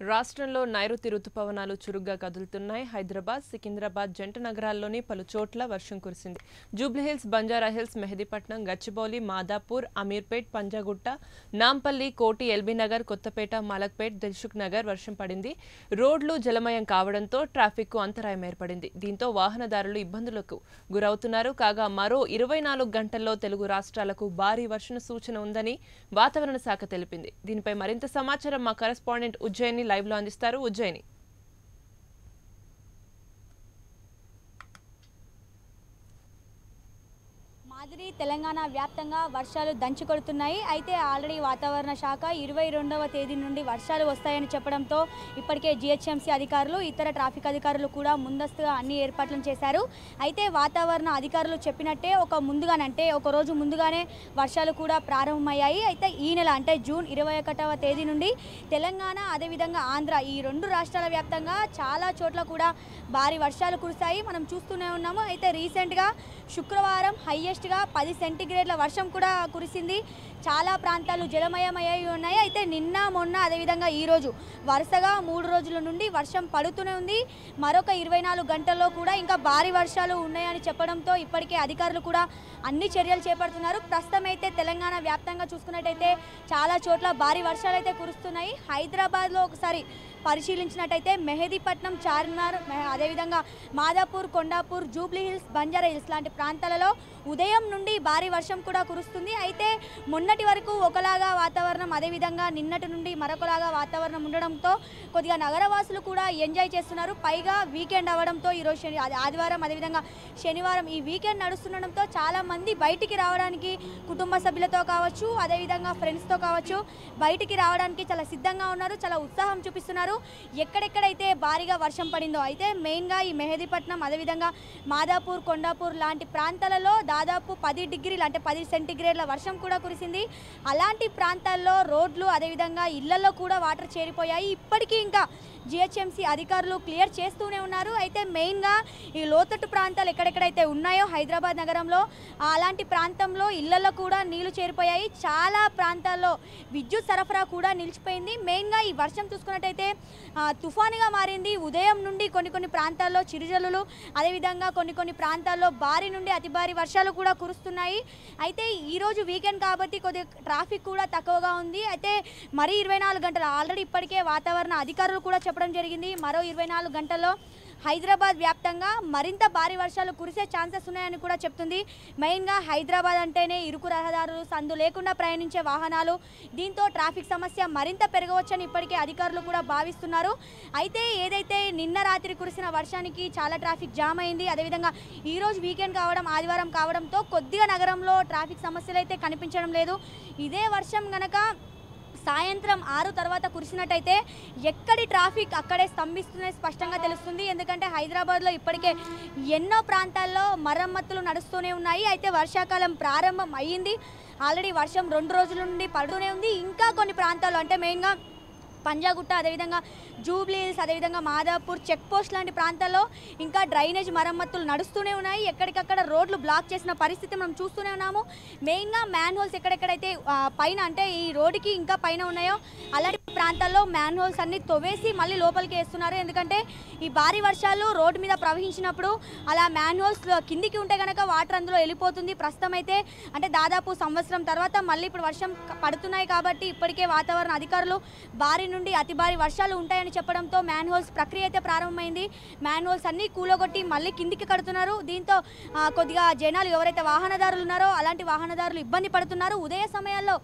రాష్ట్రంలో నైరుతి రుతుపవనాలు చురుగ్గా కదులుతున్నాయి. హైదరాబాద్ సికింద్రాబాద్ జంట నగరాల్లోని పలు చోట్ల వర్షం కురిసింది. జూబ్లీహిల్స్ బంజారాహిల్స్ మెహదీపట్నం గచ్చిబౌలి మాదాపూర్ అమీర్పేట్ పంజాగుట్ట నాంపల్లి కోటి ఎల్బీనగర్ కొత్తపేట మలక్పేట్ దిల్సుఖ్ నగర్ వర్షం పడింది. రోడ్లు జలమయం కావడంతో ట్రాఫిక్కు అంతరాయం ఏర్పడింది. దీంతో వాహనదారులు ఇబ్బందులకు గురవుతున్నారు. కాగా మరో ఇరవై నాలుగు గంటల్లో తెలుగు రాష్ట్రాలకు భారీ వర్షణ సూచన ఉందని వాతావరణ శాఖ తెలిపింది. దీనిపై మరింత సమాచారం మా కరెస్పాండెంట్ ఉజ్జయిని లైవ్లో అందిస్తారు ఉజ్జయిని. మాదిరి తెలంగాణ వ్యాప్తంగా వర్షాలు దంచుకొడుతున్నాయి అయితే ఆల్రెడీ వాతావరణ శాఖ ఇరవై రెండవ తేదీ నుండి వర్షాలు వస్తాయని చెప్పడంతో ఇప్పటికే జిహెచ్ఎంసీ అధికారులు ఇతర ట్రాఫిక్ అధికారులు కూడా ముందస్తుగా అన్ని ఏర్పాట్లను చేశారు. అయితే వాతావరణ అధికారులు చెప్పినట్టే ఒక ముందుగానంటే ఒక రోజు ముందుగానే వర్షాలు కూడా ప్రారంభమయ్యాయి. అయితే ఈ నెల అంటే జూన్ ఇరవై ఒకటవ తేదీ నుండి తెలంగాణ అదేవిధంగా ఆంధ్ర ఈ రెండు రాష్ట్రాల వ్యాప్తంగా చాలా చోట్ల కూడా భారీ వర్షాలు కురిశాయి. మనం చూస్తూనే ఉన్నాము. అయితే రీసెంట్గా శుక్రవారం హయ్యెస్ట్గా పది సెంటీగ్రేడ్ల వర్షం కూడా కురిసింది. చాలా ప్రాంతాలు జలమయమయ్యాయి ఉన్నాయి. అయితే నిన్న మొన్న అదేవిధంగా ఈరోజు వరుసగా మూడు రోజుల నుండి వర్షం పడుతూనే ఉంది. మరొక ఇరవై నాలుగు గంటల్లో కూడా ఇంకా భారీ వర్షాలు ఉన్నాయని చెప్పడంతో ఇప్పటికే అధికారులు కూడా అన్ని చర్యలు చేపడుతున్నారు. ప్రస్తుతం అయితే తెలంగాణ వ్యాప్తంగా చూసుకున్నట్టయితే చాలా చోట్ల భారీ వర్షాలు అయితే కురుస్తున్నాయి. హైదరాబాద్లో ఒకసారి పరిశీలించినట్టయితే మెహదీపట్నం చార్మినార్ మెహ- అదేవిధంగా Madhapur Kondapur Jubilee Hills Banjara Hills లాంటి ప్రాంతాలలో ఉదయం నుండి భారీ వర్షం కూడా కురుస్తుంది. అయితే మొన్న నిన్నటి వరకు ఒకలాగా వాతావరణం అదేవిధంగా నిన్నటి నుండి మరొకలాగా వాతావరణం ఉండడంతో కొద్దిగా నగరవాసులు కూడా ఎంజాయ్ చేస్తున్నారు. పైగా వీకెండ్ అవ్వడంతో ఈరోజు శని ఆదివారం అదేవిధంగా శనివారం ఈ వీకెండ్ నడుస్తుండడంతో చాలామంది బయటికి రావడానికి కుటుంబ సభ్యులతో కావచ్చు అదేవిధంగా ఫ్రెండ్స్తో కావచ్చు బయటికి రావడానికి చాలా సిద్ధంగా ఉన్నారు చాలా ఉత్సాహం చూపిస్తున్నారు. ఎక్కడెక్కడైతే భారీగా వర్షం పడిందో అయితే మెయిన్గా ఈ మెహదీపట్నం అదేవిధంగా మాదాపూర్ కొండాపూర్ లాంటి ప్రాంతాలలో దాదాపు పది డిగ్రీలు అంటే పది సెంటీగ్రేడ్ల వర్షం కూడా కురిసింది. అలాంటి ప్రాంతాల్లో రోడ్లు అదేవిధంగా ఇళ్ళలో కూడా వాటర్ చేరిపోయాయి. ఇప్పటికీ ఇంకా జిహెచ్ఎంసీ అధికారులు క్లియర్ చేస్తూనే ఉన్నారు. అయితే మెయిన్గా ఈ లోతట్టు ప్రాంతాలు ఎక్కడెక్కడైతే ఉన్నాయో హైదరాబాద్ నగరంలో అలాంటి ప్రాంతంలో ఇళ్ళలో కూడా నీళ్ళు చేరిపోయాయి. చాలా ప్రాంతాల్లో విద్యుత్ సరఫరా కూడా నిలిచిపోయింది. మెయిన్గా ఈ వర్షం చూసుకున్నట్టయితే తుఫానుగా మారింది. ఉదయం నుండి కొన్ని కొన్ని ప్రాంతాల్లో చిరుజల్లులు అదేవిధంగా కొన్ని కొన్ని ప్రాంతాల్లో భారీ నుండి అతి భారీ వర్షాలు కూడా కురుస్తున్నాయి. అయితే ఈరోజు వీకెండ్ కాబట్టి కొద్దిగా ట్రాఫిక్ కూడా తక్కువగా ఉంది. అయితే మరీ ఇరవై నాలుగు గంటలు ఆల్రెడీ ఇప్పటికే వాతావరణ అధికారులు కూడా చెప్పడం జరిగింది. మరో ఇరవై నాలుగు గంటల్లో హైదరాబాద్ వ్యాప్తంగా మరింత భారీ వర్షాలు కురిసే ఛాన్సెస్ ఉన్నాయని కూడా చెప్తుంది. మెయిన్గా హైదరాబాద్ అంటేనే ఇరుకు రహదారులు సందు లేకుండా ప్రయాణించే వాహనాలు. దీంతో ట్రాఫిక్ సమస్య మరింత పెరగవచ్చని ఇప్పటికే అధికారులు కూడా భావిస్తున్నారు. అయితే ఏదైతే నిన్న రాత్రి కురిసిన వర్షానికి చాలా ట్రాఫిక్ జామ్ అయింది. అదేవిధంగా ఈరోజు వీకెండ్ కావడం ఆదివారం కావడంతో కొద్దిగా నగరంలో ట్రాఫిక్ సమస్యలు అయితే కనిపించడం లేదు. ఇదే వర్షం గనక సాయంత్రం ఆరు తర్వాత కురిసినట్టయితే ఎక్కడి ట్రాఫిక్ అక్కడే స్తంభిస్తుందని స్పష్టంగా తెలుస్తుంది. ఎందుకంటే హైదరాబాద్లో ఇప్పటికే ఎన్నో ప్రాంతాల్లో మరమ్మతులు నడుస్తూనే ఉన్నాయి. అయితే వర్షాకాలం ప్రారంభం అయ్యింది. ఆల్రెడీ వర్షం రెండు రోజుల నుండి పడుతూనే ఉంది. ఇంకా కొన్ని ప్రాంతాలు అంటే మెయిన్గా పంజాగుట్ట అదేవిధంగా జూబ్లీ హిల్స్ అదేవిధంగా మాదాపూర్ చెక్ పోస్ట్ లాంటి ప్రాంతాల్లో ఇంకా డ్రైనేజ్ మరమ్మతులు నడుస్తూనే ఉన్నాయి. ఎక్కడికక్కడ రోడ్లు బ్లాక్ చేసిన పరిస్థితి మనం చూస్తూనే ఉన్నాము. మెయిన్గా మ్యాన్ హోల్స్ ఎక్కడెక్కడైతే పైన అంటే ఈ రోడ్డుకి ఇంకా పైన ఉన్నాయో అలాంటి ప్రాంతాల్లో మ్యాన్ హోల్స్ అన్ని తొవేసి మళ్ళీ లోపలికి వేస్తున్నారు. ఎందుకంటే ఈ భారీ వర్షాలు రోడ్డు మీద ప్రవహించినప్పుడు అలా మ్యాన్ హోల్స్ కిందికి ఉంటే కనుక వాటర్ అందులో వెళ్ళిపోతుంది. ప్రస్తుతం అయితే అంటే దాదాపు సంవత్సరం తర్వాత మళ్ళీ ఇప్పుడు వర్షం పడుతున్నాయి కాబట్టి ఇప్పటికే వాతావరణ అధికారులు భారీ నుండి అతి భారీ వర్షాలు ఉంటాయని చెప్పడంతో మ్యాన్ హోల్స్ ప్రక్రియ అయితే ప్రారంభమైంది. మ్యాన్ హోల్స్ అన్ని కూలగొట్టి మళ్ళీ కిందికి కడుతున్నారు. దీంతో కొద్దిగా జనాలు ఎవరైతే వాహనదారులు ఉన్నారో అలాంటి వాహనదారులు ఇబ్బంది పడుతున్నారు. ఉదయ సమయాల్లో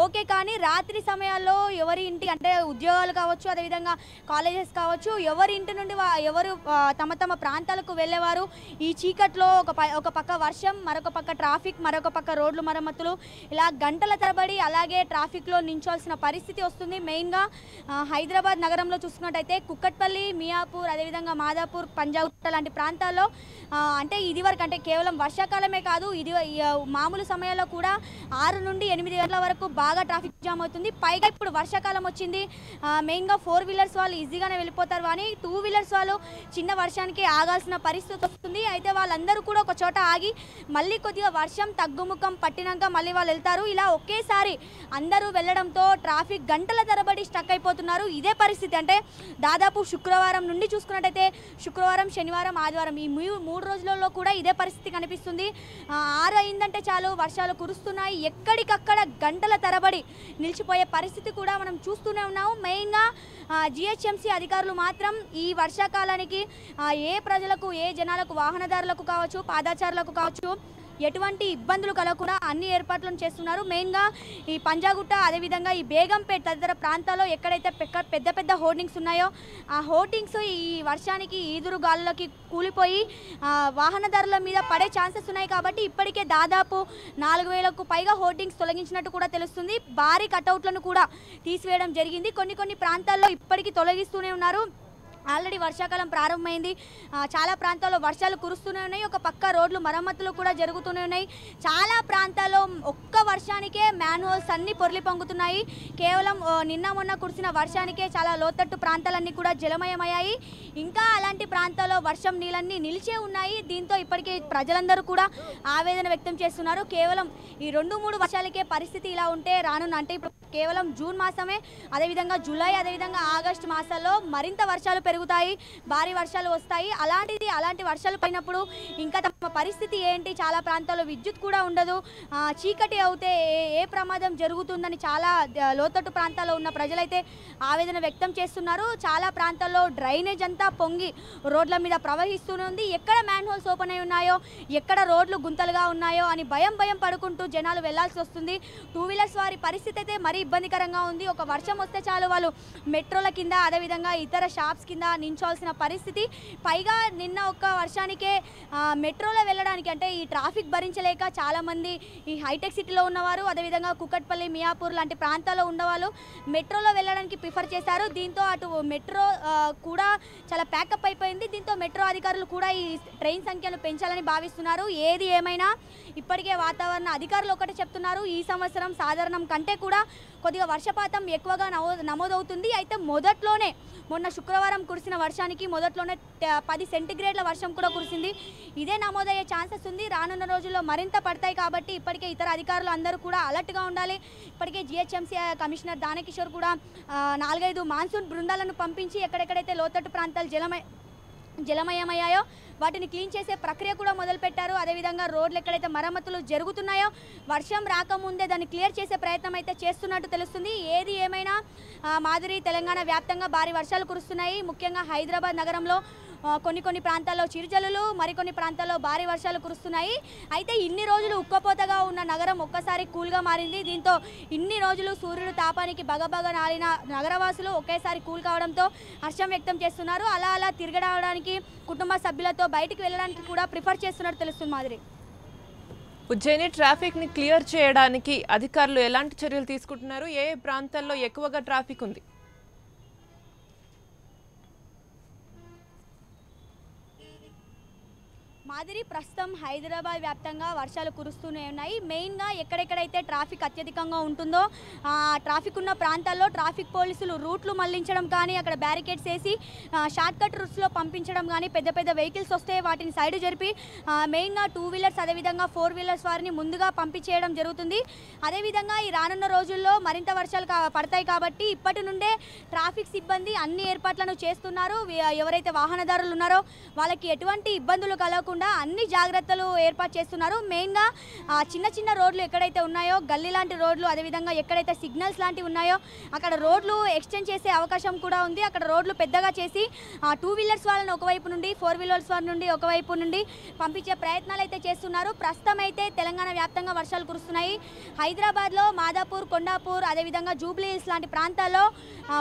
ఓకే కానీ రాత్రి సమయాల్లో ఎవరి ఇంటి అంటే ఉద్యోగాలు కావచ్చు అదేవిధంగా కాలేజెస్ కావచ్చు ఎవరి ఇంటి నుండి ఎవరు తమ తమ ప్రాంతాలకు వెళ్ళేవారు. ఈ చీకట్లో ఒక ఒక పక్క వర్షం మరొక పక్క ట్రాఫిక్ మరొక పక్క రోడ్లు మరమ్మతులు. ఇలా గంటల తరబడి అలాగే ట్రాఫిక్లో నించోవాల్సిన పరిస్థితి వస్తుంది. మెయిన్గా హైదరాబాద్ నగరంలో చూసుకున్నట్టయితే కుక్కట్పల్లి మియాపూర్ అదేవిధంగా మాదాపూర్ పంజాగుట్ట లాంటి ప్రాంతాల్లో అంటే ఇది వరకు అంటే కేవలం వర్షాకాలమే కాదు ఇది మామూలు సమయాల్లో కూడా ఆరు నుండి ఎనిమిది గంటల వరకు బాగా ట్రాఫిక్ జామ్ అవుతుంది. పైగా ఇప్పుడు వర్షాకాలం వచ్చింది. మెయిన్గా ఫోర్ వీలర్స్ వాళ్ళు ఈజీగానే వెళ్ళిపోతారు కానీ టూ వీలర్స్ వాళ్ళు చిన్న వర్షానికి ఆగాల్సిన పరిస్థితి వస్తుంది. అయితే వాళ్ళందరూ కూడా ఒక చోట ఆగి మళ్ళీ కొద్దిగా వర్షం తగ్గుముఖం పట్టినాక మళ్ళీ వాళ్ళు వెళ్తారు. ఇలా ఒకేసారి అందరూ వెళ్ళడంతో ట్రాఫిక్ గంటల తరబడి స్టక్ అయిపోతున్నారు. ఇదే పరిస్థితి. అంటే దాదాపు శుక్రవారం నుండి చూసుకున్నట్టయితే శుక్రవారం శనివారం ఆదివారం ఈ మూడు రోజులలో కూడా ఇదే పరిస్థితి కనిపిస్తుంది. ఆరు అయిందంటే చాలు వర్షాలు కురుస్తున్నాయి. ఎక్కడికక్కడ గంటల తరబడి నిలిచిపోయే పరిస్థితి కూడా మనం చూస్తూనే ఉన్నాము. మెయిన్గా జిహెచ్ఎంసీ అధికారులు మాత్రం ఈ వర్షాకాలానికి ఏ ప్రజలకు ఏ జనాలకు వాహనదారులకు కావచ్చు పాదాచారులకు కావచ్చు ఎటువంటి ఇబ్బందులు కలగకుండా అన్ని ఏర్పాట్లను చేస్తున్నారు. మెయిన్గా ఈ పంజాగుట్ట అదేవిధంగా ఈ బేగంపేట్ తదితర ప్రాంతాల్లో ఎక్కడైతే పెద్ద పెద్ద హోర్డింగ్స్ ఉన్నాయో ఆ హోర్డింగ్స్ ఈ వర్షానికి ఈదురు గాలులకి కూలిపోయి వాహనదారుల మీద పడే ఛాన్సెస్ ఉన్నాయి కాబట్టి ఇప్పటికే దాదాపు నాలుగు వేలకు పైగా హోర్డింగ్స్ తొలగించినట్టు కూడా తెలుస్తుంది. భారీ కటౌట్లను కూడా తీసివేయడం జరిగింది. కొన్ని కొన్ని ప్రాంతాల్లో ఇప్పటికీ తొలగిస్తూనే ఉన్నారు. ఆల్రెడీ వర్షాకాలం ప్రారంభమైంది. చాలా ప్రాంతాల్లో వర్షాలు కురుస్తూనే ఉన్నాయి. ఒక పక్క రోడ్లు మరమ్మతులు కూడా జరుగుతూనే ఉన్నాయి. చాలా ప్రాంతాల్లో ఒక్క వర్షానికే మ్యాన్హోల్స్ అన్నీ అన్ని పొర్లి పొంగుతున్నాయి. కేవలం నిన్న మొన్న కురిసిన వర్షానికే చాలా లోతట్టు ప్రాంతాలన్నీ కూడా జలమయమయ్యాయి. ఇంకా అలాంటి ప్రాంతాల్లో వర్షం నీళ్ళన్నీ నిలిచే ఉన్నాయి. దీంతో ఇప్పటికే ప్రజలందరూ కూడా ఆవేదన వ్యక్తం చేస్తున్నారు. కేవలం ఈ రెండు మూడు వర్షాలకే పరిస్థితి ఇలా ఉంటే రానున్న అంటే ఇప్పుడు కేవలం జూన్ మాసమే అదేవిధంగా జూలై అదేవిధంగా ఆగస్టు మాసాల్లో మరింత వర్షాలు పెరుగుతాయి భారీ వర్షాలు వస్తాయి. అలాంటిది అలాంటి వర్షాలు పడినప్పుడు ఇంకా తమ పరిస్థితి ఏంటి? చాలా ప్రాంతాల్లో విద్యుత్ కూడా ఉండదు. చీకటి అవుతే ఏ- ఏ ప్రమాదం జరుగుతుందని చాలా లోతట్టు ప్రాంతాల్లో ఉన్న ప్రజలైతే ఆవేదన వ్యక్తం చేస్తున్నారు. చాలా ప్రాంతాల్లో డ్రైనేజ్ అంతా పొంగి రోడ్ల మీద ప్రవహిస్తూనే ఉంది ఎక్కడ మ్యాన్ హోల్స్ ఓపెన్ అయి ఉన్నాయో ఎక్కడ రోడ్లు గుంతలుగా ఉన్నాయో అని భయం భయం పడుకుంటూ జనాలు వెళ్ళాల్సి వస్తుంది. టూ వీలర్స్ వారి పరిస్థితి అయితే మరీ ఇబ్బందికరంగా ఉంది. ఒక వర్షం వస్తే చాలు వాళ్ళు మెట్రోల కింద అదేవిధంగా ఇతర షాప్స్ కింద నించోవాల్సిన పరిస్థితి. పైగా నిన్న ఒక్క వర్షానికే మెట్రోలో వెళ్ళడానికి అంటే ఈ ట్రాఫిక్ భరించలేక చాలామంది ఈ హైటెక్ సిటీలో ఉన్నవారు అదేవిధంగా కుక్కట్పల్లి మియాపూర్ లాంటి ప్రాంతాల్లో ఉన్నవాళ్ళు మెట్రోలో వెళ్ళడానికి ప్రిఫర్ చేశారు. దీంతో అటు మెట్రో కూడా చాలా ప్యాకప్ అయిపోయింది. దీంతో మెట్రో అధికారులు కూడా ఈ ట్రైన్ సంఖ్యను పెంచాలని భావిస్తున్నారు. ఏది ఏమైనా ఇప్పటికే వాతావరణ అధికారులు ఒకటి చెప్తున్నారు. ఈ సంవత్సరం సాధారణం కంటే కూడా కొద్దిగా వర్షపాతం ఎక్కువగా నమో నమోదవుతుంది. అయితే మొదట్లోనే మొన్న శుక్రవారం కురిసిన వర్షానికి మొదట్లోనే పది సెంటిగ్రేడ్ల వర్షం కూడా కురిసింది. ఇదే నమోదయ్యే ఛాన్సెస్ ఉంది. రానున్న రోజుల్లో మరింత పడతాయి కాబట్టి ఇప్పటికే ఇతర అధికారులు అందరూ కూడా అలర్ట్గా ఉండాలి. ఇప్పటికే జిహెచ్ఎంసీ కమిషనర్ దానకిషోర్ కూడా నాలుగైదు మాన్సూన్ బృందాలను పంపించి ఎక్కడెక్కడైతే లోతట్టు ప్రాంతాలు జలమై జలమయమయ్యాయో వాటిని క్లీన్ చేసే ప్రక్రియ కూడా మొదలుపెట్టారు. అదేవిధంగా రోడ్లు ఎక్కడైతే మరమ్మతులు జరుగుతున్నాయో వర్షం రాకముందే దాన్ని క్లియర్ చేసే ప్రయత్నం అయితే చేస్తున్నట్టు తెలుస్తుంది. ఏది ఏమైనా మాదిరి తెలంగాణ వ్యాప్తంగా భారీ వర్షాలు కురుస్తున్నాయి. ముఖ్యంగా హైదరాబాద్ నగరంలో కొన్ని కొన్ని ప్రాంతాల్లో చిరుజల్లులు మరికొన్ని ప్రాంతాల్లో భారీ వర్షాలు కురుస్తున్నాయి. అయితే ఇన్ని రోజులు ఉక్కపోతగా ఉన్న నగరం ఒక్కసారి కూల్గా మారింది. దీంతో ఇన్ని రోజులు సూర్యుడు తాపానికి బగబగ నాలిన నగరవాసులు ఒకేసారి కూల్ కావడంతో హర్షం వ్యక్తం చేస్తున్నారు. అలా అలా తిరగడానికి కుటుంబ సభ్యులతో బయటికి వెళ్ళడానికి కూడా ప్రిఫర్ చేస్తున్నట్టు తెలుస్తుంది మాదిరి. ఉజ్జయిని ట్రాఫిక్ని క్లియర్ చేయడానికి అధికారులు ఎలాంటి చర్యలు తీసుకుంటున్నారు? ఏ ఏ ప్రాంతాల్లో ఎక్కువగా ట్రాఫిక్ ఉంది? మాదిరి ప్రస్తుతం హైదరాబాద్ వ్యాప్తంగా వర్షాలు కురుస్తూనే ఉన్నాయి. మెయిన్గా ఎక్కడెక్కడైతే ట్రాఫిక్ అత్యధికంగా ఉంటుందో ట్రాఫిక్ ఉన్న ప్రాంతాల్లో ట్రాఫిక్ పోలీసులు రూట్లు మళ్ళించడం కానీ అక్కడ బ్యారికేడ్స్ వేసి షార్ట్కట్ రూట్స్లో పంపించడం కానీ పెద్ద పెద్ద వెహికల్స్ వస్తే వాటిని సైడ్ జరిపి మెయిన్గా టూ వీలర్స్ అదేవిధంగా ఫోర్ వీలర్స్ వారిని ముందుగా పంపించేయడం జరుగుతుంది. అదేవిధంగా ఈ రానున్న రోజుల్లో మరింత వర్షాలు కా- పడతాయి కాబట్టి ఇప్పటి నుండే ట్రాఫిక్ సిబ్బంది అన్ని ఏర్పాట్లను చేస్తున్నారు. ఎవరైతే వాహనదారులు ఉన్నారో వాళ్ళకి ఎటువంటి ఇబ్బందులు కలగకుండా అన్ని జాగ్రత్తలు ఏర్పాటు చేస్తున్నారు. మెయిన్గా చిన్న చిన్న రోడ్లు ఎక్కడైతే ఉన్నాయో గల్లీ లాంటి రోడ్లు అదేవిధంగా ఎక్కడైతే సిగ్నల్స్ లాంటివి ఉన్నాయో అక్కడ రోడ్లు ఎక్స్టెండ్ చేసే అవకాశం కూడా ఉంది. అక్కడ రోడ్లు పెద్దగా చేసి టూ వీలర్స్ వాళ్ళని ఒకవైపు నుండి ఫోర్ వీలర్స్ వారి నుండి ఒకవైపు నుండి పంపించే ప్రయత్నాలు అయితే చేస్తున్నారు. ప్రస్తుతం అయితే తెలంగాణ వ్యాప్తంగా వర్షాలు కురుస్తున్నాయి. హైదరాబాద్లో మాదాపూర్ కొండాపూర్ అదేవిధంగా జూబ్లీ హిల్స్ లాంటి ప్రాంతాల్లో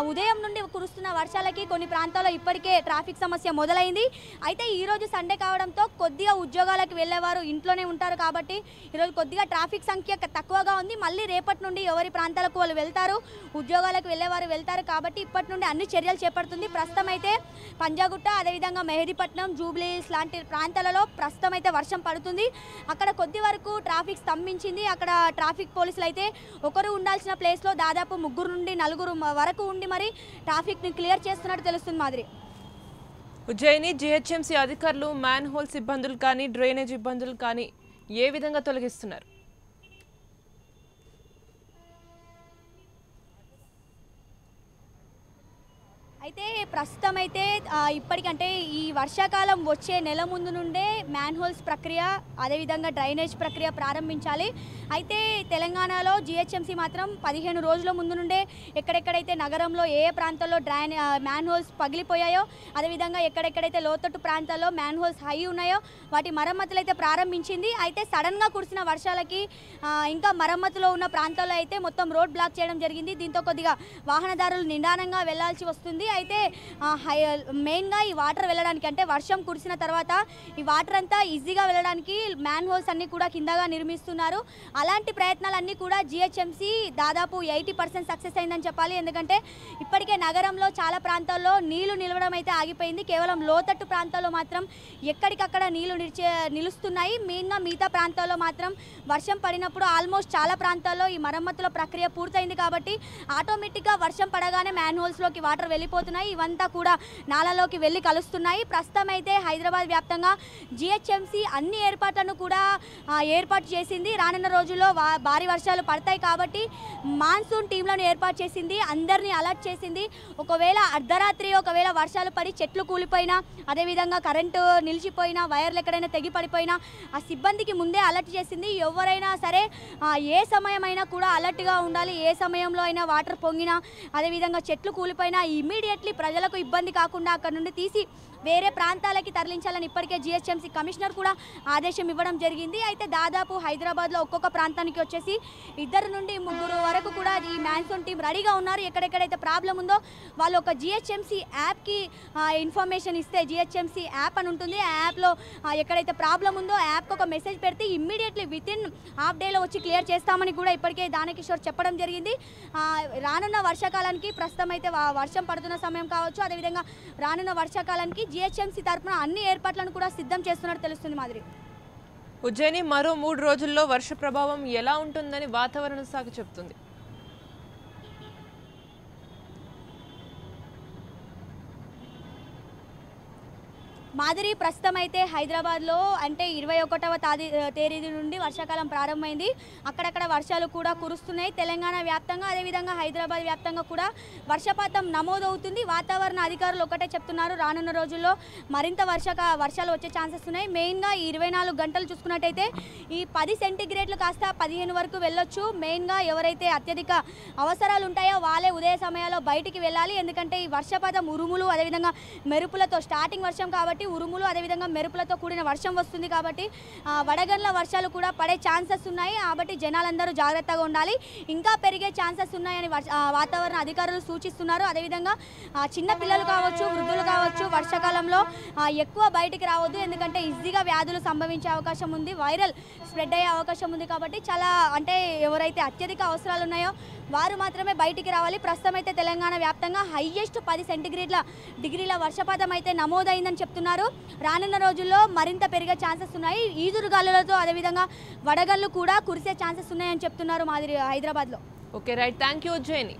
ఉదయం నుండి కురుస్తున్న వర్షాలకి కొన్ని ప్రాంతాల్లో ఇప్పటికే ట్రాఫిక్ సమస్య మొదలైంది. అయితే ఈ రోజు సండే కావడంతో కొద్దిగా ఉద్యోగాలకు వెళ్ళేవారు ఇంట్లోనే ఉంటారు కాబట్టి ఈరోజు కొద్దిగా ట్రాఫిక్ సంఖ్య తక్కువగా ఉంది. మళ్ళీ రేపటి నుండి ఎవరి ప్రాంతాలకు వాళ్ళు వెళ్తారు ఉద్యోగాలకు వెళ్ళేవారు వెళ్తారు కాబట్టి ఇప్పటి నుండి అన్ని చర్యలు చేపడుతుంది. ప్రస్తుతం అయితే పంజాగుట్ట అదేవిధంగా మెహదీపట్నం జూబ్లీస్ లాంటి ప్రాంతాలలో ప్రస్తుతం అయితే వర్షం పడుతుంది. అక్కడ కొద్ది వరకు ట్రాఫిక్ స్తంభించింది. అక్కడ ట్రాఫిక్ పోలీసులు అయితే ఒకరు ఉండాల్సిన ప్లేస్లో దాదాపు ముగ్గురు నుండి నలుగురు వరకు ఉండి మరి ట్రాఫిక్ని క్లియర్ చేస్తున్నట్టు తెలుస్తుంది మాదిరి. ఉజ్జయిని జిహెచ్ఎంసీ అధికారులు మ్యాన్ హోల్స్ ఇబ్బందులు కానీ డ్రైనేజ్ ఇబ్బందులు కానీ ఏ విధంగా తొలగిస్తున్నారు? అయితే ప్రస్తుతం అయితే ఇప్పటికంటే ఈ వర్షాకాలం వచ్చే నెల ముందు నుండే మ్యాన్ హోల్స్ ప్రక్రియ అదేవిధంగా డ్రైనేజ్ ప్రక్రియ ప్రారంభించాలి. అయితే తెలంగాణలో జిహెచ్ఎంసీ మాత్రం పదిహేను రోజుల ముందు నుండే ఎక్కడెక్కడైతే నగరంలో ఏ ఏ ప్రాంతాల్లో డ్రైన్ మ్యాన్ హోల్స్ పగిలిపోయాయో అదేవిధంగా ఎక్కడెక్కడైతే లోతట్టు ప్రాంతాల్లో మ్యాన్ హోల్స్ హై ఉన్నాయో వాటి మరమ్మతులు అయితే ప్రారంభించింది. అయితే సడన్గా కురిసిన వర్షాలకి ఇంకా మరమ్మతులో ఉన్న ప్రాంతాల్లో అయితే మొత్తం రోడ్ బ్లాక్ చేయడం జరిగింది. దీంతో కొద్దిగా వాహనదారులు నిదానంగా వెళ్ళాల్సి వస్తుంది. అయితే హై మెయిన్గా ఈ వాటర్ వెళ్ళడానికి అంటే వర్షం కురిసిన తర్వాత ఈ వాటర్ అంతా ఈజీగా వెళ్ళడానికి మ్యాన్ హోల్స్ అన్ని కూడా కిందగా నిర్మిస్తున్నారు. అలాంటి ప్రయత్నాలన్నీ కూడా జిహెచ్ఎంసీ దాదాపు ఎయిటీ పర్సెంట్ సక్సెస్ అయిందని చెప్పాలి. ఎందుకంటే ఇప్పటికే నగరంలో చాలా ప్రాంతాల్లో నీళ్ళు నిలవడం అయితే ఆగిపోయింది. కేవలం లోతట్టు ప్రాంతాల్లో మాత్రం ఎక్కడికక్కడ నీళ్ళు నిలిచే నిలుస్తున్నాయి. మెయిన్గా మిగతా ప్రాంతాల్లో మాత్రం వర్షం పడినప్పుడు ఆల్మోస్ట్ చాలా ప్రాంతాల్లో ఈ మరమ్మతుల ప్రక్రియ పూర్తయింది కాబట్టి ఆటోమేటిక్గా వర్షం పడగానే మ్యాన్ హోల్స్లోకి వాటర్ వెళ్ళిపోతున్నాయి ఇవంతా కూడా నాలలోకి వెళ్ళి కలుస్తున్నాయి. ప్రస్తుతం అయితే హైదరాబాద్ వ్యాప్తంగా జిహెచ్ఎంసీ అన్ని ఏర్పాట్లను కూడా ఏర్పాటు చేసింది. రానున్న రోజుల్లో భారీ వర్షాలు పడతాయి కాబట్టి మాన్సూన్ టీంలను ఏర్పాటు చేసింది అందరినీ అలర్ట్ చేసింది. ఒకవేళ అర్ధరాత్రి ఒకవేళ వర్షాలు పడి చెట్లు కూలిపోయినా అదేవిధంగా కరెంటు నిలిచిపోయినా వైర్లు ఎక్కడైనా తెగి పడిపోయినా ఆ సిబ్బందికి ముందే అలర్ట్ చేసింది. ఎవరైనా సరే ఏ సమయమైనా కూడా అలర్ట్గా ఉండాలి. ఏ సమయంలో అయినా వాటర్ పొంగినా అదేవిధంగా చెట్లు కూలిపోయినా ఇమీడియట్లీ ప్రజలకు ఇబ్బంది కాకుండా అక్కడ నుండి తీసి వేరే ప్రాంతాలకి తరలించాలని ఇప్పటికే జిహెచ్ఎంసీ కమిషనర్ కూడా ఆదేశం ఇవ్వడం జరిగింది. అయితే దాదాపు హైదరాబాద్లో ఒక్కొక్క ప్రాంతానికి వచ్చేసి ఇద్దరు నుండి ముగ్గురు వరకు కూడా ఈ మ్యాన్సూన్ టీం రెడీగా ఉన్నారు. ఎక్కడెక్కడైతే ప్రాబ్లం ఉందో వాళ్ళు ఒక జిహెచ్ఎంసీ యాప్కి ఇన్ఫర్మేషన్ ఇస్తే జిహెచ్ఎంసీ యాప్ అని ఉంటుంది. ఆ యాప్లో ఎక్కడైతే ప్రాబ్లం ఉందో ఆ యాప్కి ఒక మెసేజ్ పెడితే ఇమ్మీడియట్లీ విత్ ఇన్ హాఫ్ డేలో వచ్చి క్లియర్ చేస్తామని కూడా ఇప్పటికే దానకిషోర్ చెప్పడం జరిగింది. రానున్న వర్షాకాలానికి ప్రస్తుతం అయితే వర్షం పడుతున్న సమయం కావచ్చు. అదేవిధంగా రానున్న వర్షాకాలానికి జిహెచ్ఎంసీ తరఫున అన్ని ఏర్పాట్లను కూడా సిద్ధం చేస్తున్నట్టు తెలుస్తుంది మాదిరి. ఉజ్జయిని మరో మూడు రోజుల్లో వర్ష ప్రభావం ఎలా ఉంటుందని వాతావరణ శాఖ చెబుతుంది. మాదిరి ప్రస్తుతం అయితే హైదరాబాద్లో అంటే ఇరవై ఒకటవ తాది తేదీ నుండి వర్షాకాలం ప్రారంభమైంది. అక్కడక్కడ వర్షాలు కూడా కురుస్తున్నాయి. తెలంగాణ వ్యాప్తంగా అదేవిధంగా హైదరాబాద్ వ్యాప్తంగా కూడా వర్షపాతం నమోదవుతుంది. వాతావరణ అధికారులు ఒకటే చెప్తున్నారు. రానున్న రోజుల్లో మరింత వర్షక వర్షాలు వచ్చే ఛాన్సెస్ ఉన్నాయి. మెయిన్గా ఈ ఇరవై నాలుగు గంటలు చూసుకున్నట్టయితే ఈ పది సెంటీగ్రేడ్లు కాస్త పదిహేను వరకు వెళ్ళొచ్చు. మెయిన్గా ఎవరైతే అత్యధిక అవసరాలు ఉంటాయో వాళ్ళే ఉదయ సమయాల్లో బయటికి వెళ్ళాలి. ఎందుకంటే ఈ వర్షపాతం ఉరుములు అదేవిధంగా మెరుపులతో స్టార్టింగ్ వర్షం కాబట్టి ఉరుములు అదేవిధంగా మెరుపులతో కూడిన వర్షం వస్తుంది కాబట్టి వడగండ్ల వర్షాలు కూడా పడే ఛాన్సెస్ ఉన్నాయి. కాబట్టి జనాలందరూ జాగ్రత్తగా ఉండాలి. ఇంకా పెరిగే ఛాన్సెస్ ఉన్నాయని వర్ష- వాతావరణ అధికారులు సూచిస్తున్నారు. అదేవిధంగా ఆ, చిన్న పిల్లలు కావచ్చు వృద్ధులు కావచ్చు వర్షాకాలంలో ఎక్కువ బయటికి రావద్దు. ఎందుకంటే ఈజీగా వ్యాధులు సంభవించే అవకాశం ఉంది. వైరల్ స్ప్రెడ్ అయ్యే అవకాశం ఉంది కాబట్టి చాలా అంటే ఎవరైతే అత్యధిక అవసరాలు ఉన్నాయో వారు మాత్రమే బయటికి రావాలి. ప్రస్తుతం అయితే తెలంగాణ వ్యాప్తంగా హైయెస్ట్ పది సెంటీగ్రేడ్ల డిగ్రీల వర్షపాతం అయితే నమోదైందని చెప్తున్నారు. రానున్న రోజుల్లో మరింత పెరిగే ఛాన్సెస్ ఉన్నాయి. ఈదురు గాలులతో అదేవిధంగా వడగళ్ళు కూడా కురిసే ఛాన్సెస్ ఉన్నాయని చెప్తున్నారు మాదిరి హైదరాబాద్లో. Okay right. Thank you Ujjayini